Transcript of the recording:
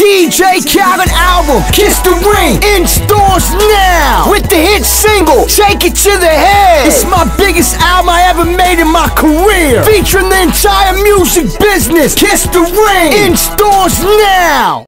DJ Khaled album, Kiss the Ring, in stores now. With the hit single, Take It to the Head. It's my biggest album I ever made in my career. Featuring the entire music business, Kiss the Ring, in stores now.